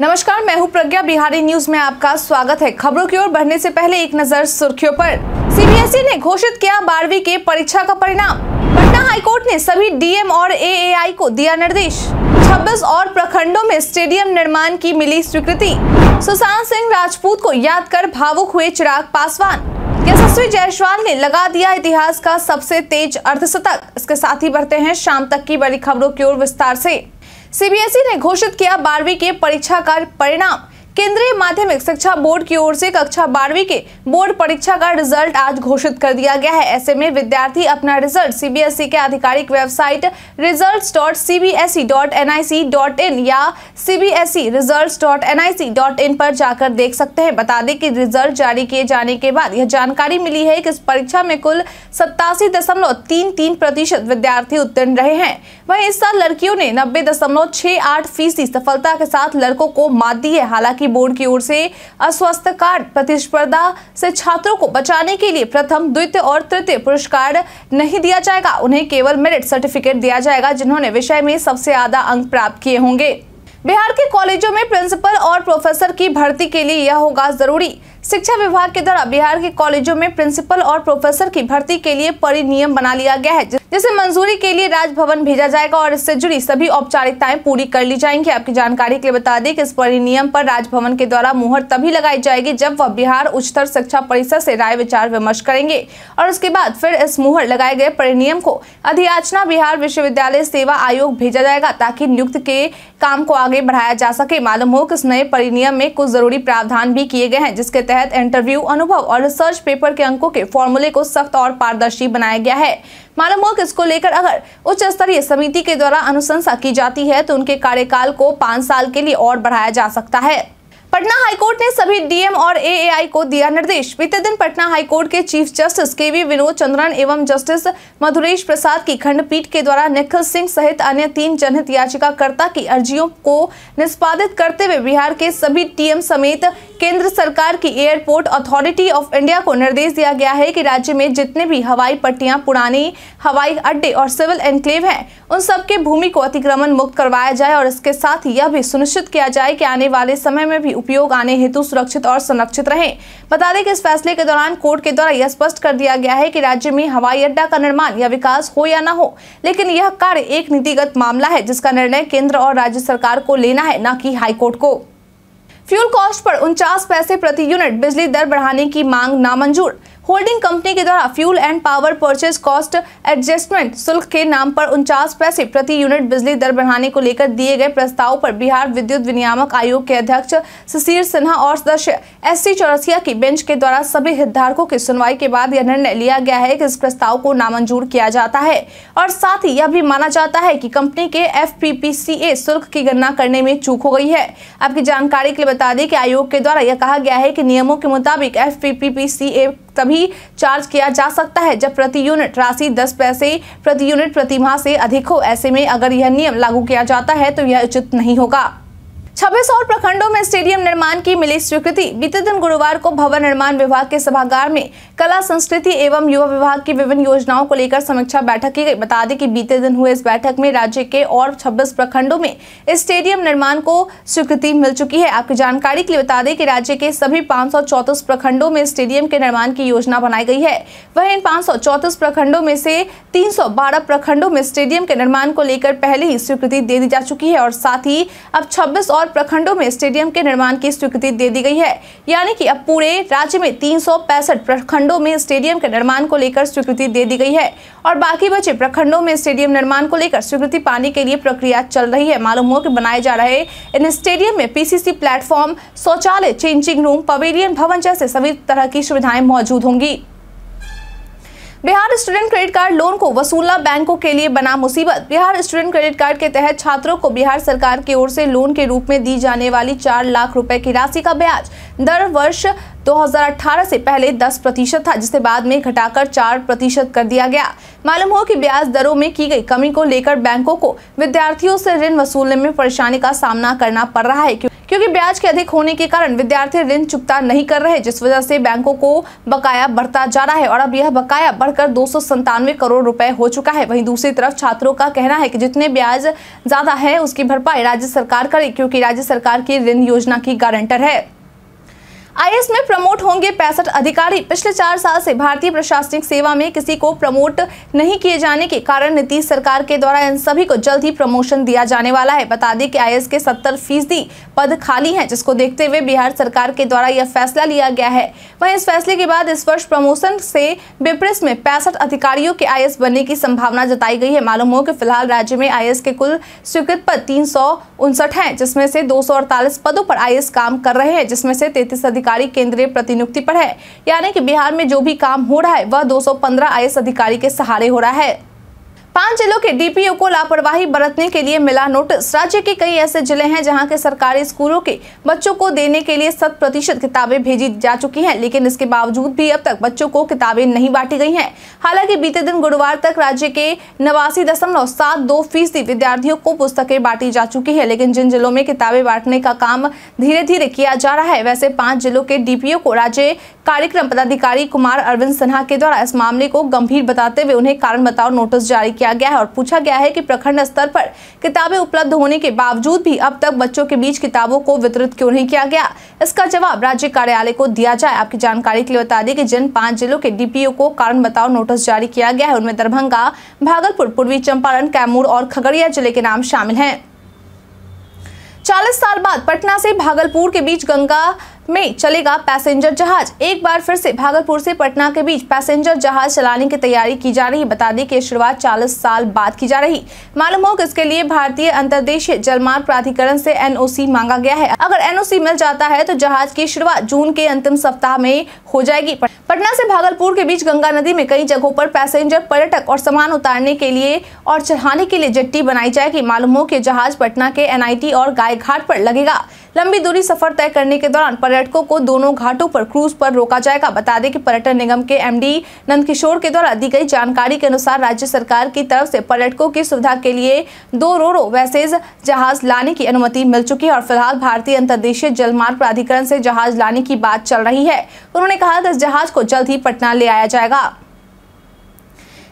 नमस्कार, मैं हूँ प्रज्ञा। बिहारी न्यूज़ में आपका स्वागत है। खबरों की ओर बढ़ने से पहले एक नज़र सुर्खियों पर। सीबीएसई ने घोषित किया बारहवीं के परीक्षा का परिणाम। पटना हाईकोर्ट ने सभी डीएम और एएआई को दिया निर्देश। 26 और प्रखंडों में स्टेडियम निर्माण की मिली स्वीकृति। सुशांत सिंह राजपूत को याद कर भावुक हुए चिराग पासवान। यशस्वी जायसवाल ने लगा दिया इतिहास का सबसे तेज अर्धशतक। इसके साथ ही बढ़ते हैं शाम तक की बड़ी खबरों की ओर विस्तार से। सीबीएसई ने घोषित किया बारहवीं के परीक्षा का परिणाम। केंद्रीय माध्यमिक शिक्षा बोर्ड की ओर से कक्षा बारहवीं के बोर्ड परीक्षा का रिज़ल्ट आज घोषित कर दिया गया है। ऐसे में विद्यार्थी अपना रिज़ल्ट सीबीएसई के आधिकारिक वेबसाइट results.cbse.nic.in या cbse.results.nic.in पर जाकर देख सकते हैं। बता दें कि रिज़ल्ट जारी किए जाने के बाद यह जानकारी मिली है कि इस परीक्षा में कुल सत्तासी दशमलव तीन तीन प्रतिशत विद्यार्थी उत्तीर्ण रहे हैं। वहीं इस साल लड़कियों ने नब्बे दशमलव छह आठ सफलता के साथ लड़कों को मात दी है। हालाँकि बोर्ड की ओर से अस्वस्थ कार्ड प्रतिस्पर्धा से छात्रों को बचाने के लिए प्रथम, द्वितीय और तृतीय पुरस्कार नहीं दिया जाएगा। उन्हें केवल मेरिट सर्टिफिकेट दिया जाएगा, जिन्होंने विषय में सबसे ज़्यादा अंक प्राप्त किए होंगे। बिहार के कॉलेजों में प्रिंसिपल और प्रोफेसर की भर्ती के लिए यह होगा ज़रूरी। शिक्षा विभाग के द्वारा बिहार के कॉलेजों में प्रिंसिपल और प्रोफेसर की भर्ती के लिए परिनियम बना लिया गया है, जिसे मंजूरी के लिए राजभवन भेजा जाएगा और इससे जुड़ी सभी औपचारिकताएँ पूरी कर ली जाएँगी। आपकी जानकारी के लिए बता दें कि इस परिनियम पर राजभवन के द्वारा मुहर तभी लगाई जाएगी जब वह बिहार उच्चतर शिक्षा परिषद से राय विचार विमर्श करेंगे और उसके बाद फिर इस मुहर लगाए गए परिनियम को अधियाचना बिहार विश्वविद्यालय सेवा आयोग भेजा जाएगा ताकि नियुक्त के काम को आगे बढ़ाया जा सके। मालूम हो कि इस नए परिनियम में कुछ ज़रूरी प्रावधान भी किए गए हैं, जिसके तहत इंटरव्यू अनुभव और रिसर्च पेपर के अंकों के फॉर्मूले को सख्त और पारदर्शी बनाया गया है। मालूम हो कि इसको लेकर अगर उच्च स्तरीय समिति के द्वारा अनुशंसा की जाती है तो उनके कार्यकाल को पाँच साल के लिए और बढ़ाया जा सकता है। पटना हाईकोर्ट ने सभी डीएम और एएआई को दिया निर्देश। बीते दिन पटना हाईकोर्ट के chief justice K V Vinod Chandran एवं जस्टिस मधुरेश प्रसाद की खंडपीठ के द्वारा निखिल सिंह सहित अन्य तीन जनहित याचिकाकर्ता की अर्जियों को निष्पादित करते हुए बिहार के सभी डीएम समेत केंद्र सरकार की एयरपोर्ट अथॉरिटी ऑफ़ इंडिया को निर्देश दिया गया है कि राज्य में जितने भी हवाई पट्टियाँ, पुरानी हवाई अड्डे और सिविल एनक्लेव हैं, उन सबके भूमि को अतिक्रमण मुक्त करवाया जाए और इसके साथ यह भी सुनिश्चित किया जाए कि आने वाले समय में भी उपयोग आने हेतु सुरक्षित और संरक्षित रहे। बता दें कि इस फैसले के दौरान कोर्ट के द्वारा यह स्पष्ट कर दिया गया है कि राज्य में हवाई अड्डा का निर्माण या विकास हो या न हो, लेकिन यह कार्य एक नीतिगत मामला है जिसका निर्णय केंद्र और राज्य सरकार को लेना है, न की हाईकोर्ट को। फ्यूल कॉस्ट पर उनचास पैसे प्रति यूनिट बिजली दर बढ़ाने की मांग नामंजूर होल्डिंग कंपनी के द्वारा fuel and power purchase cost adjustment शुल्क के नाम पर उनचास पैसे प्रति यूनिट बिजली दर बढ़ाने को लेकर दिए गए प्रस्ताव पर बिहार विद्युत विनियामक आयोग के अध्यक्ष सुशीर सिन्हा और सदस्य एस सी चौरसिया की बेंच के द्वारा सभी हितधारकों की सुनवाई के बाद यह निर्णय लिया गया है कि इस प्रस्ताव को नामंजूर किया जाता है। और साथ ही यह भी माना जाता है कि कंपनी के एफपीपीसीए शुल्क की गणना करने में चूक हो गई है। आपकी जानकारी के लिए बता दें कि आयोग के द्वारा यह कहा गया है कि नियमों के मुताबिक एफ़ तभी चार्ज किया जा सकता है, जब प्रति यूनिट राशि 10 पैसे प्रति यूनिट प्रति माह से अधिक हो। ऐसे में अगर यह नियम लागू किया जाता है तो यह उचित नहीं होगा। छब्बीस और प्रखंडों में स्टेडियम निर्माण की मिली स्वीकृति। बीते दिन गुरुवार को भवन निर्माण विभाग के सभागार में कला, संस्कृति एवं युवा विभाग की विभिन्न योजनाओं को लेकर समीक्षा बैठक की गई। बता दें कि बीते दिन हुए इस बैठक में राज्य के और 26 प्रखंडों में स्टेडियम निर्माण को स्वीकृति मिल चुकी है। आपकी जानकारी के लिए बता दें कि राज्य के सभी पाँच प्रखंडों में स्टेडियम के निर्माण की योजना बनाई गई है। वही इन पाँच प्रखंडों में से तीन सौ बारह प्रखंडों में स्टेडियम के निर्माण को लेकर पहले ही स्वीकृति दे दी जा चुकी है और साथ ही अब छब्बीस और प्रखंडों में स्टेडियम के निर्माण की स्वीकृति दे दी गई है। यानी कि अब पूरे राज्य में तीन प्रखंडों में स्टेडियम के निर्माण को लेकर स्वीकृति दे दी गई है और बाकी बचे प्रखंडों में स्टेडियम निर्माण को लेकर स्वीकृति पाने के लिए प्रक्रिया चल रही है। मालूम हो कि बनाए जा रहे इन स्टेडियम में पीसीसी प्लेटफॉर्म, शौचालय, चेंजिंग रूम, पवेलियन भवन जैसे सभी तरह की सुविधाएँ मौजूद होंगी। Bihar student credit card loan को वसूलना बैंकों के लिए बना मुसीबत। बिहार स्टूडेंट क्रेडिट कार्ड के तहत छात्रों को बिहार सरकार की ओर से लोन के रूप में दी जाने वाली चार लाख रुपए की राशि का ब्याज। दर वर्ष 2018 से पहले 10 प्रतिशत था जिसे बाद में घटाकर 4 प्रतिशत कर दिया गया। मालूम हो कि ब्याज दरों में की गई कमी को लेकर बैंकों को विद्यार्थियों से ऋण वसूलने में परेशानी का सामना करना पड़ रहा है क्योंकि ब्याज के अधिक होने के कारण विद्यार्थी ऋण चुकता नहीं कर रहे, जिस वजह से बैंकों को बकाया बढ़ता जा रहा है। और अब यह बकाया बढ़कर दो करोड़ रुपए हो चुका है। वहीं दूसरी तरफ़ छात्रों का कहना है कि जितने ब्याज ज़्यादा है, उसकी भरपाई राज्य सरकार करे, क्योंकि राज्य सरकार की ऋण योजना की गारंटर है। आईएएस में प्रमोट होंगे पैंसठ अधिकारी। पिछले चार साल से भारतीय प्रशासनिक सेवा में किसी को प्रमोट नहीं किए जाने के कारण नीतीश सरकार के द्वारा इन सभी को जल्द ही प्रमोशन दिया जाने वाला है। बता दें कि आईएएस के सत्तर फ़ीसदी पद खाली हैं, जिसको देखते हुए बिहार सरकार के द्वारा यह फैसला लिया गया है। वहीं इस फैसले के बाद इस वर्ष प्रमोशन से बेप्रेस में पैंसठ अधिकारियों के आई बनने की संभावना जताई गई है। मालूम हो कि फ़िलहाल राज्य में आई के कुल स्वीकृत पद तीन है, जिसमें से दो सौ अड़तालीस पदों पर आई काम कर रहे हैं, जिसमें से तैतीस अधिकारी अधिकारी केंद्रीय प्रतिनियुक्ति पर है। यानी कि बिहार में जो भी काम हो रहा है, वह 215 आईएएस अधिकारी के सहारे हो रहा है। पाँच जिलों के डीपीओ को लापरवाही बरतने के लिए मिला नोटिस। राज्य के कई ऐसे ज़िले हैं जहाँ के सरकारी स्कूलों के बच्चों को देने के लिए शत प्रतिशत किताबें भेजी जा चुकी हैं, लेकिन इसके बावजूद भी अब तक बच्चों को किताबें नहीं बांटी गई हैं। हालाँकि बीते दिन गुरुवार तक राज्य के नवासी दशमलव सात दो फ़ीसदी विद्यार्थियों को पुस्तकें बांटी जा चुकी है, लेकिन जिन जिलों में किताबें बांटने का काम धीरे धीरे किया जा रहा है, वैसे पाँच जिलों के डीपीओ को राज्य कार्यक्रम पदाधिकारी कुमार अरविंद सिन्हा के द्वारा इस मामले को गंभीर बताते हुए उन्हें कारण बताओ नोटिस जारी किया गया है और पूछा गया है कि प्रखंड स्तर पर किताबें उपलब्ध होने के बावजूद भी अब तक बच्चों के बीच किताबों को वितरित क्यों नहीं किया गया? इसका जवाब राज्य कार्यालय को दिया जाए। आपकी जानकारी के लिए बता दें कि जिन पाँच जिलों के डीपीओ को कारण बताओ नोटिस जारी किया गया है, उनमें दरभंगा, भागलपुर, पूर्वी चंपारण, कैमूर और खगड़िया ज़िले के नाम शामिल हैं। चालीस साल बाद पटना से भागलपुर के बीच गंगा में चलेगा पैसेंजर जहाज़। एक बार फिर से भागलपुर से पटना के बीच पैसेंजर जहाज़ चलाने की तैयारी की जा रही। बता दें कि शुरुआत 40 साल बाद की जा रही। मालूम हो कि इसके लिए भारतीय अंतर्देशीय जलमार्ग प्राधिकरण से एनओसी मांगा गया है। अगर एनओसी मिल जाता है तो जहाज़ की शुरुआत जून के अंतिम सप्ताह में हो जाएगी। पटना से भागलपुर के बीच गंगा नदी में कई जगहों पर पैसेंजर पर्यटक और सामान उतारने के लिए और चढ़ाने के लिए जट्टी बनाई जाएगी। मालूम हो कि जहाज़ पटना के एनआईटी और गाय घाट पर लगेगा। लंबी दूरी सफ़र तय करने के दौरान पर्यटकों को दोनों घाटों पर क्रूज पर रोका जाएगा। बता दें कि पर्यटन निगम के एमडी नंदकिशोर के द्वारा दी गई जानकारी के अनुसार राज्य सरकार की तरफ़ से पर्यटकों की सुविधा के लिए दो रोरो वैसेज जहाज़ लाने की अनुमति मिल चुकी है और फ़िलहाल भारतीय अंतर्देशीय जलमार्ग प्राधिकरण से जहाज़ लाने की बात चल रही है। उन्होंने कहा कि इस जहाज़ को जल्द ही पटना ले आया जाएगा।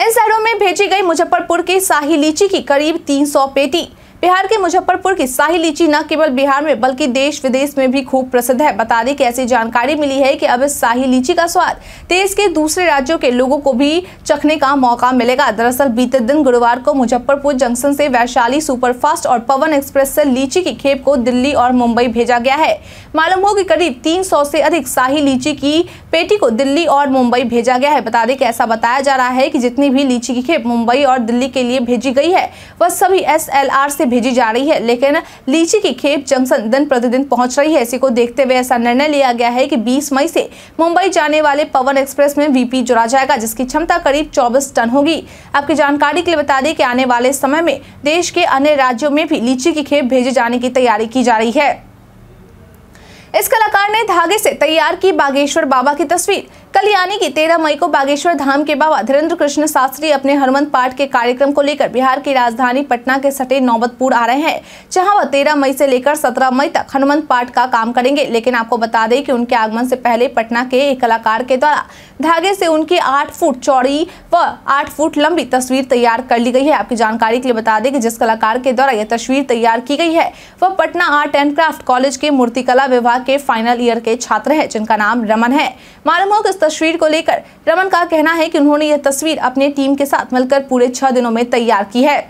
इन शहरों में भेजी गई मुजफ्फरपुर की शाही लीची की करीब 300 पेटी। बिहार के मुजफ्फरपुर की शाही लीची न केवल बिहार में, बल्कि देश विदेश में भी खूब प्रसिद्ध है। बता दें कि ऐसी जानकारी मिली है कि अब इस शाही लीची का स्वाद देश के दूसरे राज्यों के लोगों को भी चखने का मौका मिलेगा। दरअसल बीते दिन गुरुवार को मुजफ्फरपुर जंक्शन से वैशाली सुपरफास्ट और पवन एक्सप्रेस से लीची की खेप को दिल्ली और मुंबई भेजा गया है। मालूम हो कि करीब तीन से अधिक शाही लीची की पेटी को दिल्ली और मुंबई भेजा गया है। बता दें कि ऐसा बताया जा रहा है कि जितनी भी लीची की खेप मुंबई और दिल्ली के लिए भेजी गई है, वह सभी एस से भेजी जा रही है, लेकिन लीची की खेप जंक्शन दिन प्रतिदिन पहुँच रही है। इसी को देखते हुए ऐसा निर्णय लिया गया है कि 20 मई से मुंबई जाने वाले पवन एक्सप्रेस में वीपी जुड़ा जाएगा, जिसकी क्षमता करीब 24 टन होगी। आपकी जानकारी के लिए बता दें कि आने वाले समय में देश के अन्य राज्यों में भी लीची की खेप भेजे जाने की तैयारी की जा रही है। इस कलाकार ने धागे से तैयार की बागेश्वर बाबा की तस्वीर कल यानी कि 13 मई को बागेश्वर धाम के बाबा धीरेन्द्र कृष्ण शास्त्री अपने हनुमंत पाठ के कार्यक्रम को लेकर बिहार की राजधानी पटना के सटे नौबतपुर आ रहे हैं, जहाँ वह 13 मई से लेकर 17 मई तक हनुमंत पाठ का काम करेंगे। लेकिन आपको बता दें कि उनके आगमन से पहले पटना के एक कलाकार के द्वारा धागे से उनकी आठ फुट चौड़ी व आठ फुट लंबी तस्वीर तैयार कर ली गई है। आपकी जानकारी के लिए बता दें कि जिस कलाकार के द्वारा यह तस्वीर तैयार की गई है, वह Patna art and craft college के मूर्तिकला विभाग के फाइनल ईयर के छात्र है, जिनका नाम रमन है। मालूम हो तस्वीर को लेकर रमन का कहना है कि उन्होंने यह तस्वीर अपने टीम के साथ मिलकर पूरे छह दिनों में तैयार की है।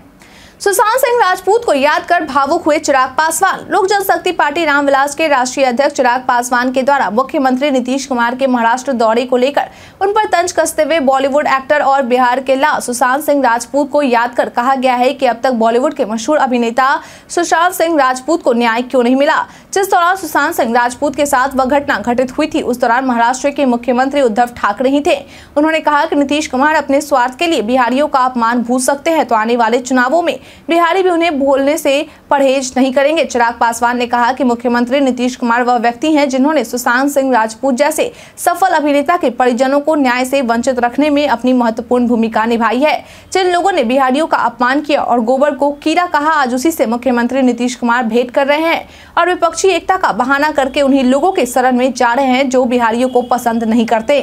सुशांत सिंह राजपूत को याद कर भावुक हुए चिराग पासवान, लोक जनशक्ति पार्टी रामविलास के राष्ट्रीय अध्यक्ष चिराग पासवान के द्वारा मुख्यमंत्री नीतीश कुमार के महाराष्ट्र दौरे को लेकर उन पर तंज कसते हुए बॉलीवुड एक्टर और बिहार के ला सुशांत सिंह राजपूत को याद कर कहा गया है कि अब तक बॉलीवुड के मशहूर अभिनेता सुशांत सिंह राजपूत को न्याय क्यों नहीं मिला? जिस दौरान सुशांत सिंह राजपूत के साथ वह घटना घटित हुई थी, उस दौरान महाराष्ट्र के मुख्यमंत्री उद्धव ठाकरे ही थे। उन्होंने कहा कि नीतीश कुमार अपने स्वार्थ के लिए बिहारियों का अपमान भूल सकते हैं तो आने वाले चुनावों में बिहारी भी उन्हें भूलने से परहेज नहीं करेंगे। चिराग पासवान ने कहा कि मुख्यमंत्री नीतीश कुमार वह व्यक्ति हैं, जिन्होंने सुशांत सिंह राजपूत जैसे सफल अभिनेता के परिजनों को न्याय से वंचित रखने में अपनी महत्वपूर्ण भूमिका निभाई है। जिन लोगों ने बिहारियों का अपमान किया और गोबर को कीड़ा कहा, आज उसी से मुख्यमंत्री नीतीश कुमार भेंट कर रहे हैं और विपक्षी एकता का बहाना करके उन्हीं लोगों के शरण में जा रहे हैं जो बिहारियों को पसंद नहीं करते।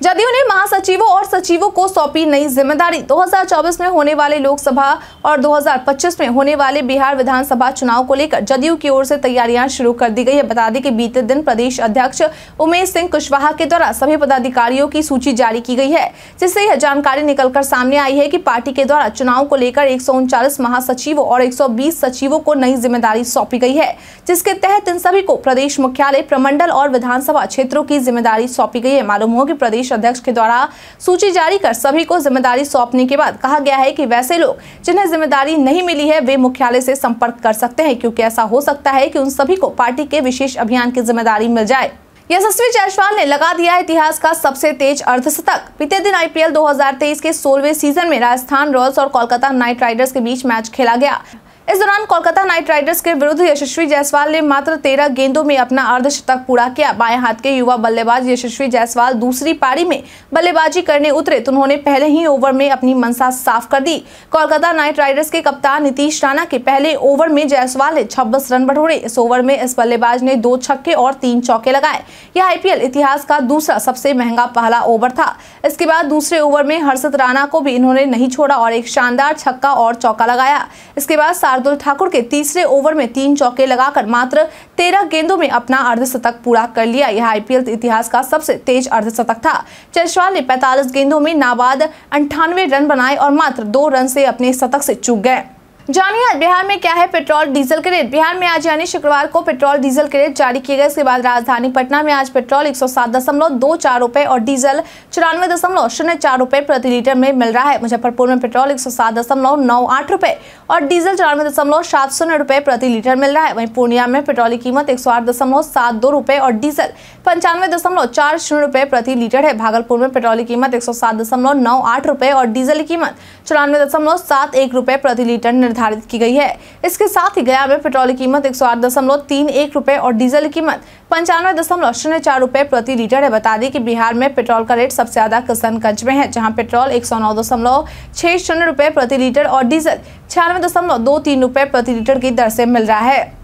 जदयू ने महासचिवों और सचिवों को सौंपी नई ज़िम्मेदारी। 2024 में होने वाले लोकसभा और 2025 में होने वाले बिहार विधानसभा चुनाव को लेकर जदयू की ओर से तैयारियाँ शुरू कर दी गई। है बता दें कि बीते दिन प्रदेश अध्यक्ष उमेश सिंह कुशवाहा के द्वारा सभी पदाधिकारियों की सूची जारी की गई है, जिससे यह जानकारी निकलकर सामने आई है की पार्टी के द्वारा चुनाव को लेकर एक महासचिवों और एक सौ बीस सचिवों को नई ज़िम्मेदारी सौंपी गई है, जिसके तहत इन सभी को प्रदेश मुख्यालय, प्रमंडल और विधानसभा क्षेत्रों की ज़िम्मेदारी सौंपी गई है। मालूम हो की प्रदेश प्रदेश अध्यक्ष के द्वारा सूची जारी कर सभी को ज़िम्मेदारी सौंपने के बाद कहा गया है कि वैसे लोग जिन्हें ज़िम्मेदारी नहीं मिली है, वे मुख्यालय से संपर्क कर सकते हैं, क्योंकि ऐसा हो सकता है कि उन सभी को पार्टी के विशेष अभियान की ज़िम्मेदारी मिल जाए। यशस्वी जायसवाल ने लगा दिया इतिहास का सबसे तेज अर्धशतक। बीते दिन आईपीएल 2023 के सोलवे सीज़न में राजस्थान रॉयल्स और कोलकाता नाइट राइडर्स के बीच मैच खेला गया। इस दौरान कोलकाता नाइट राइडर्स के विरुद्ध यशस्वी जायसवाल ने मात्र तेरह गेंदों में अपना अर्धशतक पूरा किया। बाएँ हाथ के युवा बल्लेबाज यशस्वी जायसवाल दूसरी पारी में बल्लेबाजी करने उतरे तो उन्होंने पहले ही ओवर में अपनी मनसा साफ़ कर दी। कोलकाता नाइट राइडर्स के कप्तान नीतीश राणा के पहले ओवर में जायसवाल ने छब्बीस रन बढ़ोड़े। इस ओवर में इस बल्लेबाज ने दो छक्के और तीन चौके लगाए। यह आईपीएल इतिहास का दूसरा सबसे महँगा पहला ओवर था। इसके बाद दूसरे ओवर में हर्षद राणा को भी इन्होंने नहीं छोड़ा और एक शानदार छक्का और चौका लगाया। इसके बाद शार्दुल ठाकुर के तीसरे ओवर में तीन चौके लगाकर मात्र तेरह गेंदों में अपना अर्धशतक पूरा कर लिया। यह आईपीएल इतिहास का सबसे तेज अर्धशतक था। जयसवाल ने 45 गेंदों में नाबाद अंठानवे रन बनाए और मात्र दो रन से अपने शतक से चूक गए। जानिए, आज बिहार में क्या है पेट्रोल, डीजल के रेट? बिहार में आज यानी शुक्रवार को पेट्रोल, डीजल के रेट जारी किए गए। इसके बाद राजधानी पटना में आज पेट्रोल एक सौ सात दशमलव दो चार और डीजल चौरानवे दशमलव शून्य चार रुपए प्रति लीटर में मिल रहा है। मुजफ्फरपुर में पेट्रोल एक सौ सात दशमलव नौ आठ और डीजल चौरानवे दशमलव सात शून्य रुपए प्रति लीटर मिल रहा है। वहीं पूर्णिया में पेट्रोल की कीमत एक सौ आठ दशमलव सात दो और डीजल पंचानवे दशमलव चार शून्य रुपए प्रति लीटर है। भागलपुर में पेट्रोल की कीमत एक सौ सात दशमलव नौ आठ और डीजल की कीमत चौरानवे दशमलव सात एक रुपए प्रति लीटर निर्धारित की गई है। इसके साथ ही गया में पेट्रोल की कीमत एक सौ और डीजल की कीमत पंचानवे दशमलव शून्य चार रूपए प्रति लीटर है। बता दी कि बिहार में पेट्रोल का रेट सबसे ज़्यादा किशनगंज में है, जहाँ पेट्रोल एक सौ नौ दशमलव छह शून्य रूपए प्रति लीटर और डीजल छियानवे दशमलव दो तीन रूपए प्रति लीटर की दर से मिल रहा है।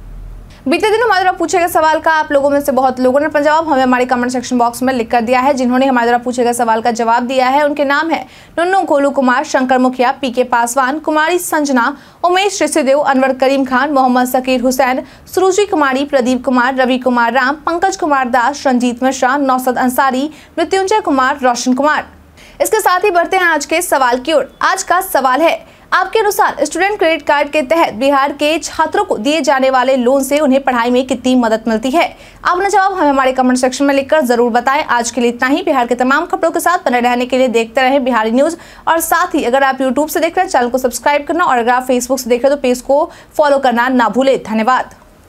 बीते दिनों हमारे द्वारा पूछे गए सवाल का आप लोगों में से बहुत लोगों ने अपना जवाब हमें हमारे कमेंट सेक्शन बॉक्स में लिख कर दिया है, जिन्होंने हमारे द्वारा पूछे गए सवाल का जवाब दिया है। उनके नाम है नुन्नू गोलू कुमार, शंकर मुखिया पी के पासवान, कुमारी संजना, उमेश ऋषिदेव अनवर करीम खान, मोहम्मद सकीर हुसैन सुरुचि कुमारी, प्रदीप कुमार, रवि कुमार राम, पंकज कुमार दास, रंजीत मिश्रा, नौसद अंसारी, मृत्युंजय कुमार, रोशन कुमार। इसके साथ ही बढ़ते हैं आज के सवाल की ओर। आज का सवाल है आपके अनुसार स्टूडेंट क्रेडिट कार्ड के तहत बिहार के छात्रों को दिए जाने वाले लोन से उन्हें पढ़ाई में कितनी मदद मिलती है? अपना जवाब हमें हमारे कमेंट सेक्शन में लिखकर ज़रूर बताएँ। आज के लिए इतना ही। बिहार के तमाम खबरों के साथ बने रहने के लिए देखते रहे बिहारी न्यूज़ और साथ ही अगर आप यूट्यूब से देख रहे हैं, चैनल को सब्सक्राइब करना और अगर आप फेसबुक से देख रहे हैं तो पेज को फॉलो करना ना भूले। धन्यवाद।